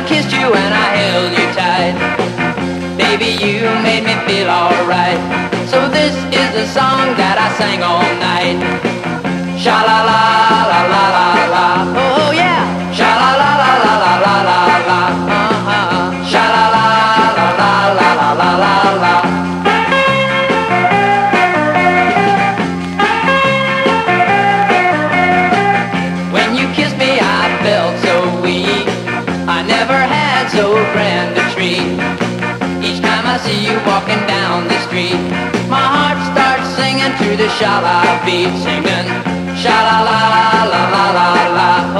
I kissed you and I held you tight. Baby, you made me feel alright. So this is the song that I sang all night. Sha la la. So grand a treat. Each time I see you walking down the street, my heart starts singing to the sha-la beat, singing sha-la-la-la-la-la-la. Oh yeah, sha